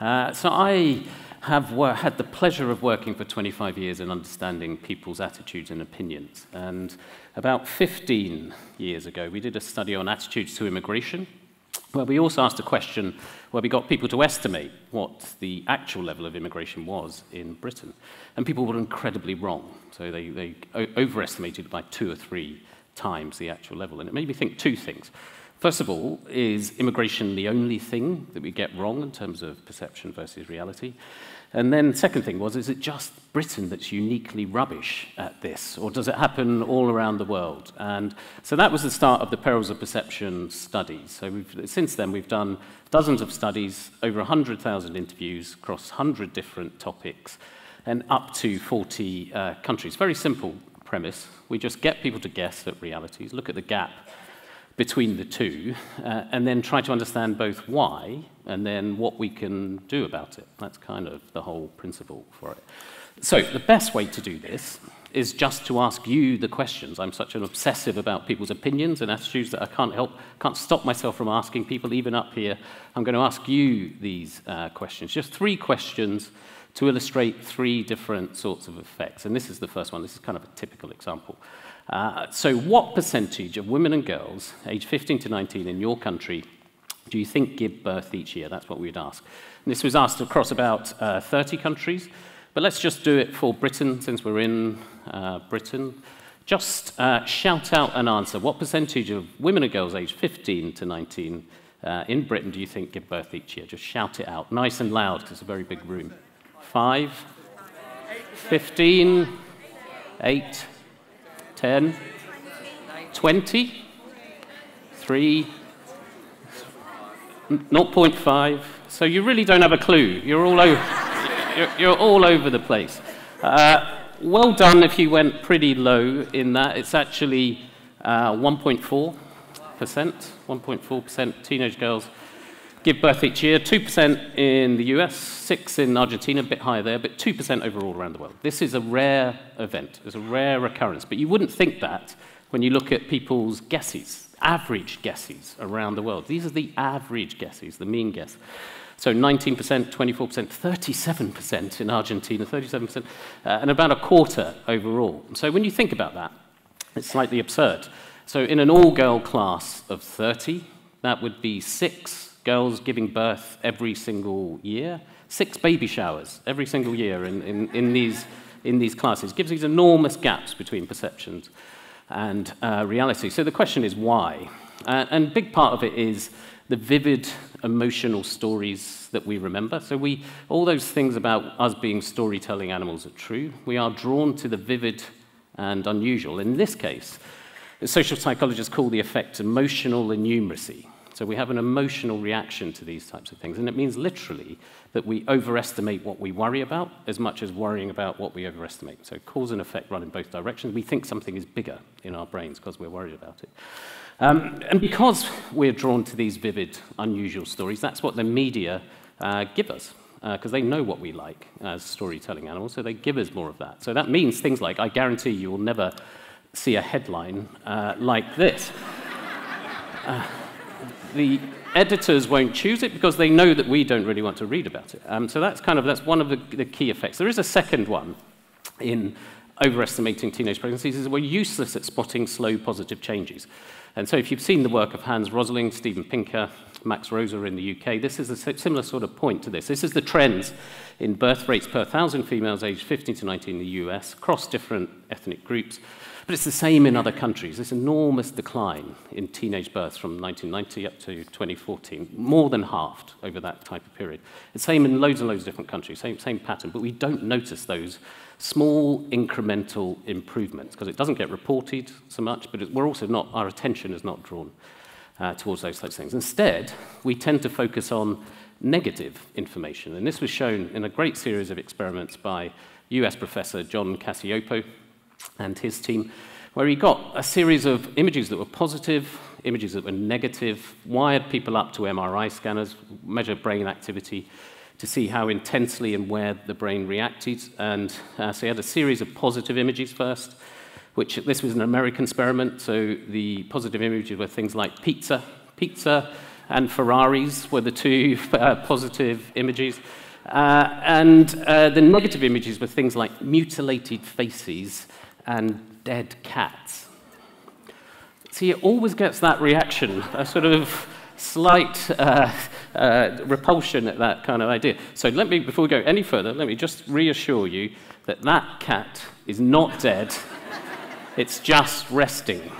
Uh, so I have had the pleasure of working for 25 years in understanding people's attitudes and opinions. And about 15 years ago, we did a study on attitudes to immigration, where we also asked a question where we got people to estimate what the actual level of immigration was in Britain. And people were incredibly wrong. So they, they overestimated by two or three times the actual level. And it made me think two things. First of all, is immigration the only thing that we get wrong in terms of perception versus reality? And then second thing was, is it just Britain that's uniquely rubbish at this, or does it happen all around the world? And so that was the start of the Perils of Perception studies. So since then, we've done dozens of studies, over 100,000 interviews across 100 different topics, and up to 40 uh, countries. Very simple premise. We just get people to guess at realities, look at the gap between the two, uh, and then try to understand both why and then what we can do about it. That's kind of the whole principle for it. So the best way to do this is just to ask you the questions. I'm such an obsessive about people's opinions and attitudes that I can't help, can't stop myself from asking people, even up here. I'm going to ask you these uh, questions. Just three questions to illustrate three different sorts of effects. And this is the first one. This is kind of a typical example. Uh, so what percentage of women and girls aged 15 to 19 in your country do you think give birth each year? That's what we'd ask. And this was asked across about uh, 30 countries, but let's just do it for Britain since we're in uh, Britain. Just uh, shout out an answer. What percentage of women and girls aged 15 to 19 uh, in Britain do you think give birth each year? Just shout it out, nice and loud, because it's a very big room. Five, 15, eight, 10, 20, 3, 0.5. So you really don't have a clue. You're all over, you're, you're all over the place. Uh, well done if you went pretty low in that. It's actually uh, 1.4%. 1.4% teenage girls give birth each year. 2% in the US, 6 in Argentina, a bit higher there, but 2% overall around the world. This is a rare event. It's a rare occurrence. But you wouldn't think that when you look at people's guesses, average guesses around the world. These are the average guesses, the mean guess. So 19%, 24%, 37% in Argentina, 37%, uh, and about a quarter overall. So when you think about that, it's slightly absurd. So in an all-girl class of 30, that would be six girls giving birth every single year, six baby showers every single year in, in, in, these, in these classes. It gives these enormous gaps between perceptions and uh, reality. So the question is why? Uh, and a big part of it is the vivid emotional stories that we remember. So we, all those things about us being storytelling animals are true. We are drawn to the vivid and unusual. In this case, social psychologists call the effect emotional innumeracy. So we have an emotional reaction to these types of things. And it means literally that we overestimate what we worry about as much as worrying about what we overestimate. So cause and effect run in both directions. We think something is bigger in our brains because we're worried about it. Um, and because we're drawn to these vivid, unusual stories, that's what the media uh, give us because uh, they know what we like as storytelling animals, so they give us more of that. So that means things like, I guarantee you will never see a headline uh, like this. the editors won't choose it because they know that we don't really want to read about it. Um, so that's kind of that's one of the, the key effects. There is a second one in overestimating teenage pregnancies is we're useless at spotting slow positive changes. And so if you've seen the work of Hans Rosling, Steven Pinker, Max Rosa in the UK, this is a similar sort of point to this. This is the trends in birth rates per thousand females aged 15 to 19 in the US across different ethnic groups. But it's the same in other countries. This enormous decline in teenage births from 1990 up to 2014, more than halved over that type of period. It's same in loads and loads of different countries, same, same pattern, but we don't notice those small incremental improvements because it doesn't get reported so much, but it, we're also not, our attention is not drawn uh, towards those types of things. Instead, we tend to focus on negative information, and this was shown in a great series of experiments by US professor John Cacioppo and his team, where he got a series of images that were positive, images that were negative, wired people up to MRI scanners, measured brain activity to see how intensely and where the brain reacted. And uh, so he had a series of positive images first, which this was an American experiment. So the positive images were things like pizza. Pizza and Ferraris were the two uh, positive images. Uh, and uh, the negative images were things like mutilated faces and dead cats. See, it always gets that reaction, a sort of slight uh, uh, repulsion at that kind of idea. So let me, before we go any further, let me just reassure you that that cat is not dead. it's just resting.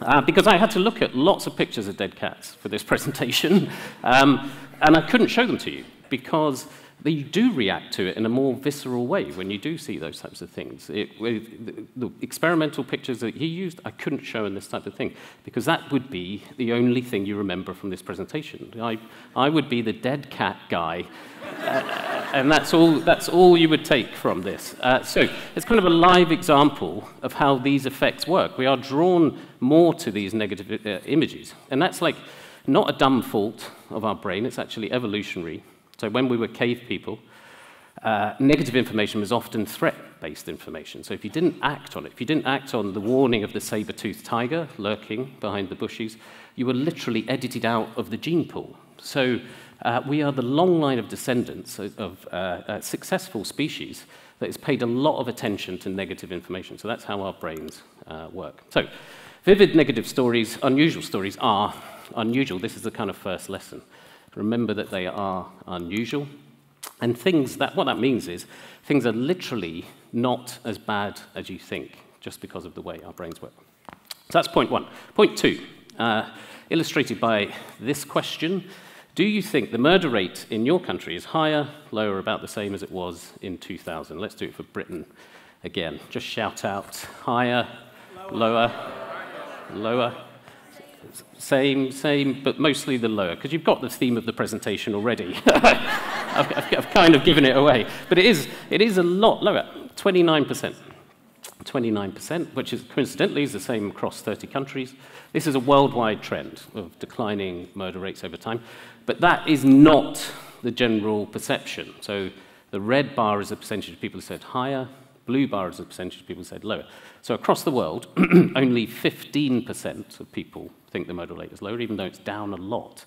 Uh, because I had to look at lots of pictures of dead cats for this presentation, um, and I couldn't show them to you because you do react to it in a more visceral way when you do see those types of things. It, the, the experimental pictures that he used, I couldn't show in this type of thing because that would be the only thing you remember from this presentation. I, I would be the dead cat guy, uh, and that's all, that's all you would take from this. Uh, so it's kind of a live example of how these effects work. We are drawn more to these negative uh, images, and that's like not a dumb fault of our brain, it's actually evolutionary. So when we were cave people, uh, negative information was often threat-based information. So if you didn't act on it, if you didn't act on the warning of the saber-toothed tiger lurking behind the bushes, you were literally edited out of the gene pool. So uh, we are the long line of descendants of, of uh, successful species that has paid a lot of attention to negative information. So that's how our brains uh, work. So vivid negative stories, unusual stories are unusual. This is the kind of first lesson. Remember that they are unusual. And things that, what that means is, things are literally not as bad as you think, just because of the way our brains work. So that's point one. Point two, uh, illustrated by this question Do you think the murder rate in your country is higher, lower, about the same as it was in 2000? Let's do it for Britain again. Just shout out higher, lower, lower. lower same, same, but mostly the lower, because you've got the theme of the presentation already. I've, I've, I've, kind of given it away. But it is, it is a lot lower, 29%. 29%, which is coincidentally is the same across 30 countries. This is a worldwide trend of declining murder rates over time, but that is not the general perception. So the red bar is the percentage of people who said higher, blue bar is the percentage of people who said lower. So across the world, only 15% of people think the murder rate is lower, even though it's down a lot.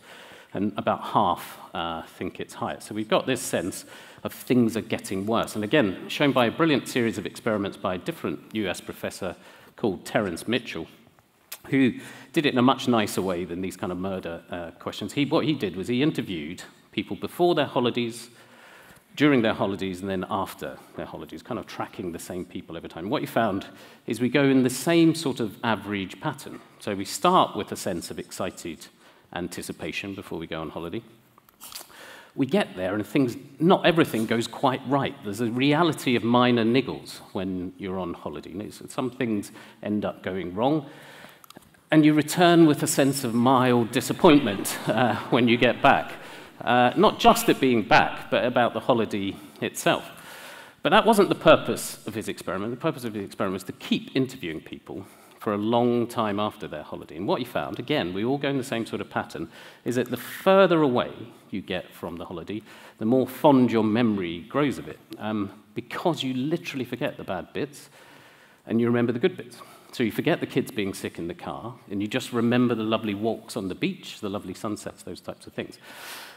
And about half uh, think it's higher. So we've got this sense of things are getting worse. And again, shown by a brilliant series of experiments by a different US professor called Terence Mitchell, who did it in a much nicer way than these kind of murder uh, questions. He, what he did was he interviewed people before their holidays, during their holidays, and then after their holidays, kind of tracking the same people over time. What he found is we go in the same sort of average pattern. So we start with a sense of excited anticipation before we go on holiday. We get there and things, not everything goes quite right. There's a reality of minor niggles when you're on holiday. Some things end up going wrong. And you return with a sense of mild disappointment uh, when you get back. Uh, not just at being back, but about the holiday itself. But that wasn't the purpose of his experiment. The purpose of his experiment was to keep interviewing people for a long time after their holiday. And what he found, again, we all go in the same sort of pattern, is that the further away you get from the holiday, the more fond your memory grows of it, um, because you literally forget the bad bits and you remember the good bits. So you forget the kids being sick in the car, and you just remember the lovely walks on the beach, the lovely sunsets, those types of things.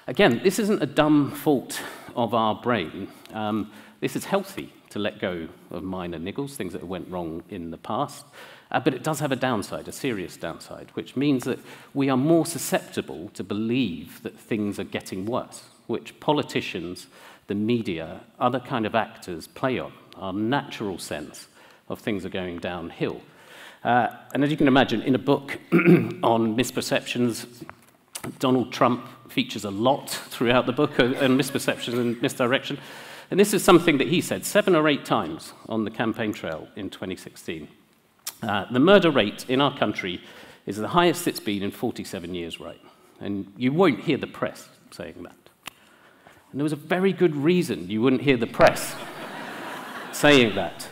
Again, this isn't a dumb fault of our brain. Um, this is healthy to let go of minor niggles, things that went wrong in the past. Uh, but it does have a downside, a serious downside, which means that we are more susceptible to believe that things are getting worse, which politicians, the media, other kind of actors play on, our natural sense of things are going downhill. Uh, and as you can imagine, in a book on misperceptions, Donald Trump features a lot throughout the book uh, misperceptions and misdirection. And this is something that he said seven or eight times on the campaign trail in 2016. Uh, the murder rate in our country is the highest it's been in 47 years, right? And you won't hear the press saying that. And there was a very good reason you wouldn't hear the press saying that,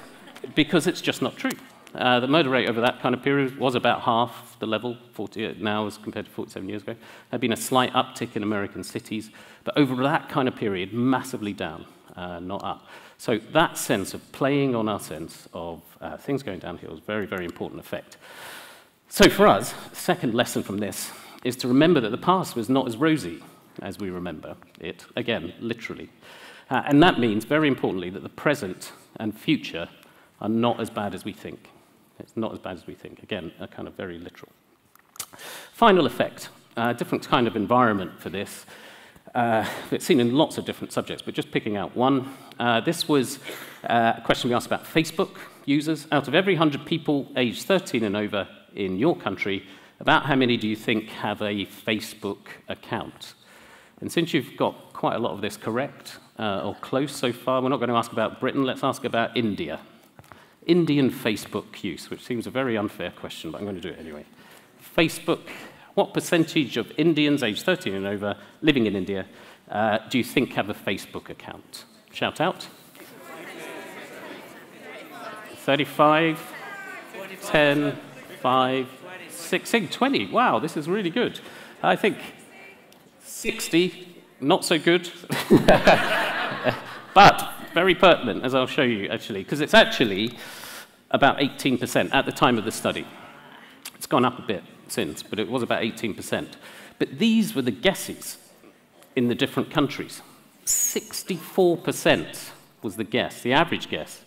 because it's just not true. Uh, the murder rate over that kind of period was about half the level 40, uh, now as compared to 47 years ago. There had been a slight uptick in American cities, but over that kind of period, massively down, uh, not up. So that sense of playing on our sense of uh, things going downhill is a very, very important effect. So for us, second lesson from this is to remember that the past was not as rosy as we remember it, again, literally. Uh, and that means, very importantly, that the present and future are not as bad as we think. It's not as bad as we think. Again, a kind of very literal. Final effect, a uh, different kind of environment for this. Uh, it's seen in lots of different subjects, but just picking out one. Uh, this was uh, a question we asked about Facebook users. Out of every 100 people aged 13 and over in your country, about how many do you think have a Facebook account? And since you've got quite a lot of this correct, uh, or close so far, we're not going to ask about Britain, let's ask about India. Indian Facebook use, which seems a very unfair question, but I'm going to do it anyway. Facebook, what percentage of Indians aged 13 and over living in India uh, do you think have a Facebook account? Shout out. 35, 10, 5, 6, 20. Wow, this is really good. I think 60, not so good. but very pertinent, as I'll show you, actually, because it's actually about 18% at the time of the study. It's gone up a bit since, but it was about 18%. But these were the guesses in the different countries. 64% was the guess, the average guess,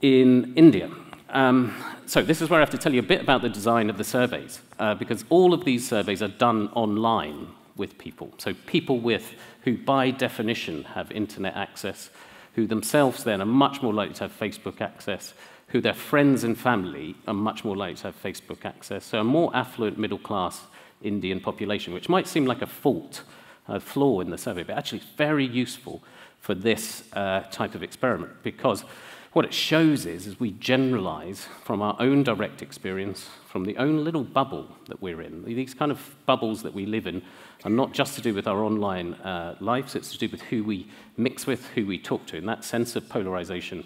in India. Um, so this is where I have to tell you a bit about the design of the surveys, uh, because all of these surveys are done online with people. So people with who, by definition, have internet access, who themselves then are much more likely to have Facebook access, who their friends and family are much more likely to have Facebook access. So a more affluent middle class Indian population, which might seem like a fault, a flaw in the survey, but actually very useful for this uh, type of experiment because What it shows is, is we generalize from our own direct experience, from the own little bubble that we're in. These kind of bubbles that we live in are not just to do with our online uh, lives, it's to do with who we mix with, who we talk to, and that sense of polarization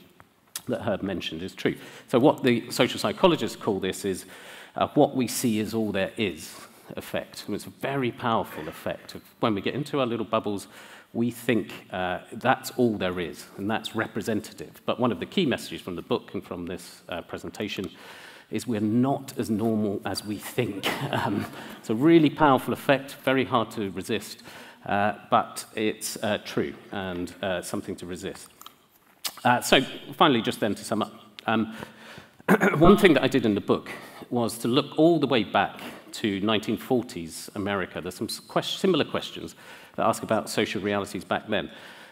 that Herb mentioned is true. So what the social psychologists call this is uh, what we see is all there is effect. And it's a very powerful effect. When we get into our little bubbles, we think uh, that's all there is, and that's representative. But one of the key messages from the book and from this uh, presentation is we're not as normal as we think. Um, it's a really powerful effect, very hard to resist, uh, but it's uh, true and uh, something to resist. Uh, so finally, just then to sum up, um, one thing that I did in the book was to look all the way back to 1940s America. There's some quest similar questions that ask about social realities back then.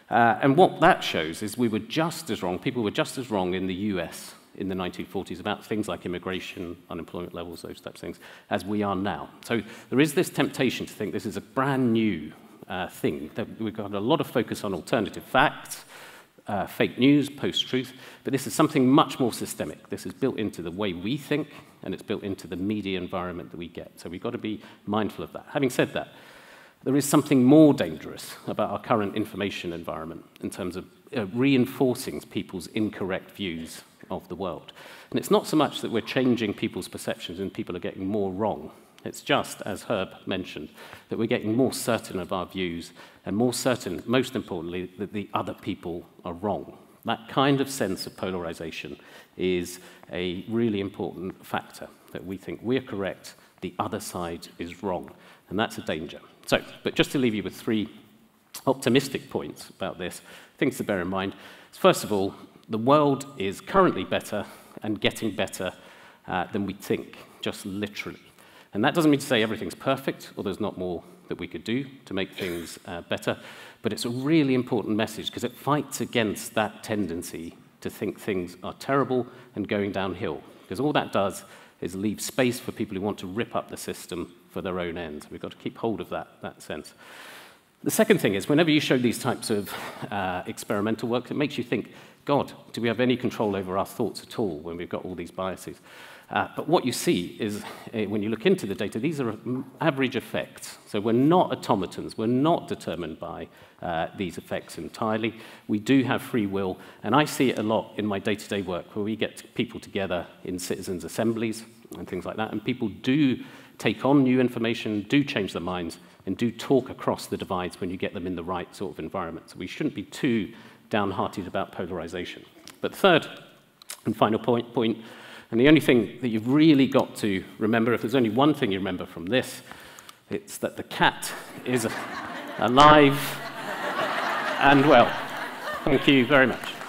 Uh, and what that shows is we were just as wrong, people were just as wrong in the US in the 1940s about things like immigration, unemployment levels, those types of things, as we are now. So there is this temptation to think this is a brand new uh, thing, that we've got a lot of focus on alternative facts, uh, fake news, post-truth, but this is something much more systemic. This is built into the way we think, and it's built into the media environment that we get. So we've got to be mindful of that. Having said that, there is something more dangerous about our current information environment in terms of uh, reinforcing people's incorrect views of the world. And it's not so much that we're changing people's perceptions and people are getting more wrong. It's just, as Herb mentioned, that we're getting more certain of our views and more certain, most importantly, that the other people are wrong. That kind of sense of polarization is a really important factor that we think we're correct, the other side is wrong. And that's a danger. So, but just to leave you with three optimistic points about this, things to bear in mind. First of all, the world is currently better and getting better uh, than we think, just literally. And that doesn't mean to say everything's perfect or there's not more that we could do to make things uh, better, but it's a really important message because it fights against that tendency to think things are terrible and going downhill. Because all that does is leave space for people who want to rip up the system for their own ends. We've got to keep hold of that, that sense. The second thing is, whenever you show these types of uh, experimental work, it makes you think, God, do we have any control over our thoughts at all when we've got all these biases? Uh, but what you see is, uh, when you look into the data, these are average effects. So we're not automatons. We're not determined by uh, these effects entirely. We do have free will, and I see it a lot in my day-to-day -day work where we get people together in citizens' assemblies and things like that, and people do take on new information, do change their minds, and do talk across the divides when you get them in the right sort of environment. So we shouldn't be too downhearted about polarization. But third and final point, point, and the only thing that you've really got to remember, if there's only one thing you remember from this, It's that the cat is alive and well. Thank you very much.